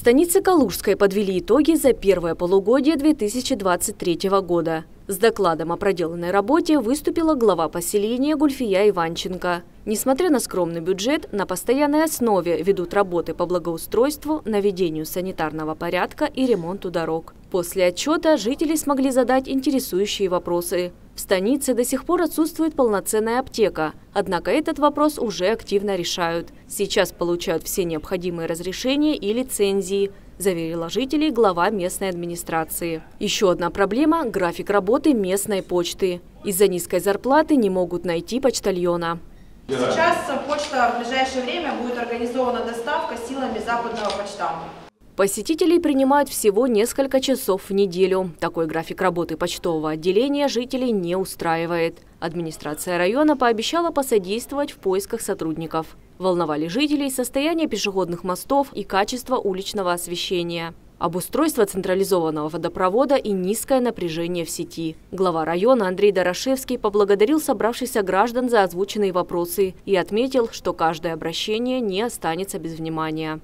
станице Калужской подвели итоги за первое полугодие 2023 года. С докладом о проделанной работе выступила глава поселения Гульфия Иванченко. Несмотря на скромный бюджет, на постоянной основе ведут работы по благоустройству, наведению санитарного порядка и ремонту дорог. После отчета жители смогли задать интересующие вопросы. В станице до сих пор отсутствует полноценная аптека, однако этот вопрос уже активно решают. Сейчас получают все необходимые разрешения и лицензии, заверила жителей глава местной администрации. Еще одна проблема – график работы местной почты. Из-за низкой зарплаты не могут найти почтальона. Сейчас почта в ближайшее время будет организована доставка силами западного почтамта. Посетителей принимают всего несколько часов в неделю. Такой график работы почтового отделения жителей не устраивает. Администрация района пообещала посодействовать в поисках сотрудников. Волновали жителей состояние пешеходных мостов и качество уличного освещения обустройство централизованного водопровода и низкое напряжение в сети. Глава района Андрей Дорошевский поблагодарил собравшихся граждан за озвученные вопросы и отметил, что каждое обращение не останется без внимания.